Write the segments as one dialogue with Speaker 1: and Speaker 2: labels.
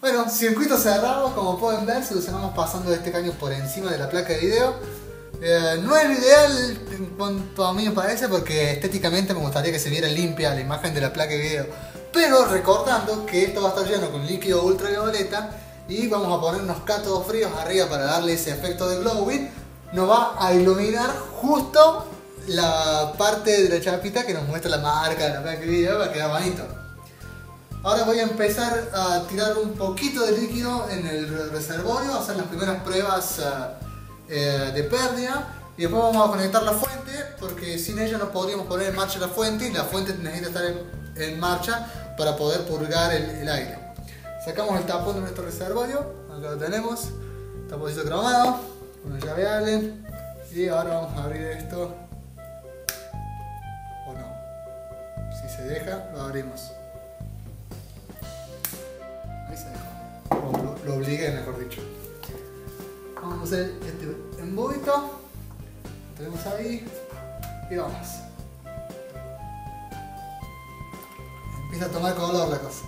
Speaker 1: Bueno, circuito cerrado, como pueden ver, solucionamos pasando este caño por encima de la placa de video. Eh, no es lo ideal, en cuanto a mí me parece, porque estéticamente me gustaría que se viera limpia la imagen de la placa de video. Pero recordando que esto va a estar lleno con líquido ultravioleta y vamos a poner unos cátodos fríos arriba para darle ese efecto de glowing, nos va a iluminar justo la parte de la chapita que nos muestra la marca de la placa de video para quedar bonito. Ahora voy a empezar a tirar un poquito de líquido en el reservorio, hacer las primeras pruebas uh, eh, de pérdida y después vamos a conectar la fuente porque sin ella no podríamos poner en marcha la fuente y la fuente necesita estar en, marcha para poder purgar el, aire. Sacamos el tapón de nuestro reservorio, acá lo tenemos, taponcito cromado, una llave Allen y ahora vamos a abrir esto o no. Si se deja, lo abrimos. Lo, obligué, mejor dicho. Vamos a hacer este embudito. Lo tenemos ahí. Y vamos. Empieza a tomar color la cosa.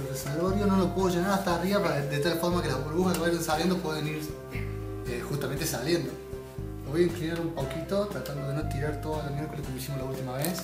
Speaker 1: Tenemos nuestro reservorio, no lo puedo llenar hasta arriba para, de tal forma que las burbujas que vayan saliendo pueden ir eh, justamente saliendo. Lo voy a inclinar un poquito, tratando de no tirar todo el miércoles como hicimos la última vez.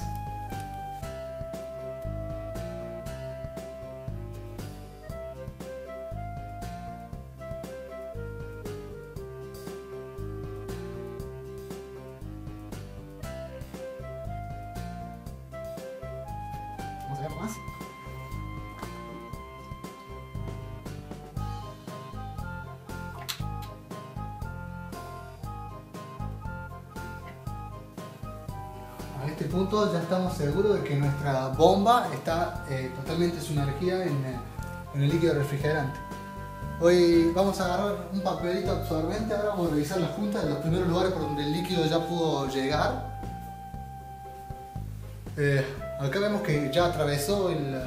Speaker 1: A este punto ya estamos seguros de que nuestra bomba está eh, totalmente sumergida en, eh, en, el líquido refrigerante. Hoy vamos a agarrar un papelito absorbente, ahora vamos a revisar las juntas de los primeros lugares por donde el líquido ya pudo llegar. Eh, acá vemos que ya atravesó el,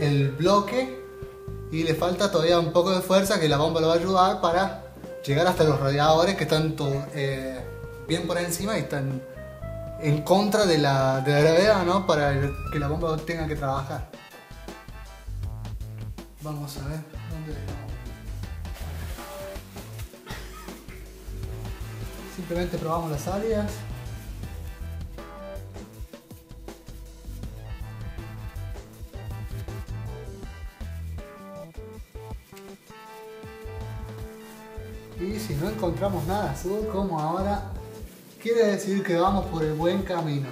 Speaker 1: el bloque y le falta todavía un poco de fuerza que la bomba lo va a ayudar para llegar hasta los radiadores que están todo, bien por encima y están en contra de la, de la gravedad, ¿no? Para que la bomba tenga que trabajar. Vamos a ver dónde. Simplemente probamos las áreas. Y si no encontramos nada azul como ahora, quiere decir que vamos por el buen camino.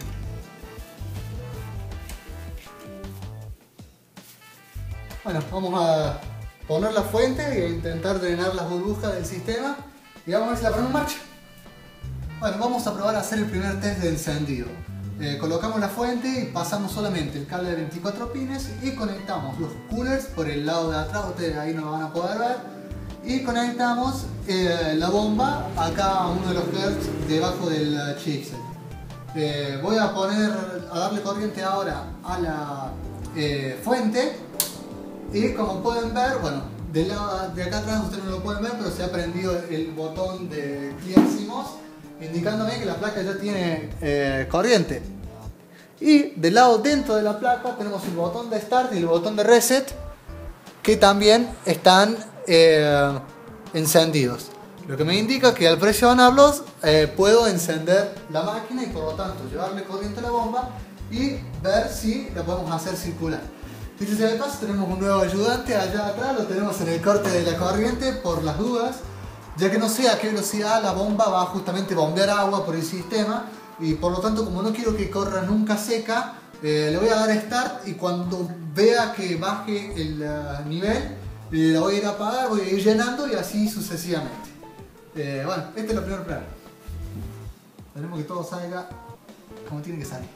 Speaker 1: Bueno, vamos a poner la fuente e intentar drenar las burbujas del sistema y vamos a ver si la ponemos en marcha. Bueno, vamos a probar a hacer el primer test de encendido. Eh, colocamos la fuente y pasamos solamente el cable de 24 pines y conectamos los coolers por el lado de atrás, ustedes ahí no lo van a poder ver y conectamos eh, la bomba acá a uno de los hertz debajo del chipset. Eh, voy a poner a darle corriente ahora a la eh, fuente y como pueden ver, bueno, del lado de acá atrás ustedes no lo pueden ver, pero se ha prendido el botón de ClearSimos indicándome que la placa ya tiene eh, corriente. Y del lado dentro de la placa tenemos el botón de Start y el botón de Reset que también están eh, encendidos. Lo que me indica que al presionarlos eh, puedo encender la máquina y por lo tanto llevarle corriente a la bomba y ver si la podemos hacer circular. Dicho sea de paso, tenemos un nuevo ayudante allá atrás, lo tenemos en el corte de la corriente por las dudas, ya que no sé a qué velocidad la bomba va a justamente bombear agua por el sistema y por lo tanto como no quiero que corra nunca seca, eh, le voy a dar start y cuando vea que baje el uh, nivel, la voy a ir a apagar, voy a ir llenando y así sucesivamente. Eh, bueno, este es lo primer plan. Tenemos que todo salga como tiene que salir.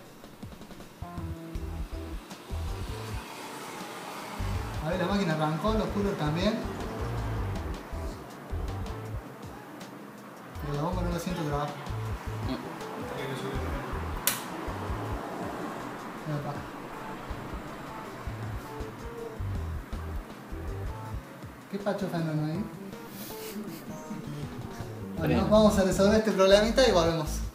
Speaker 1: A ver, la máquina arrancó, los coolers también. Pero la bomba no la siento trabajar. ¿Qué pacho ahí? Bueno, vamos a resolver este problemita y volvemos.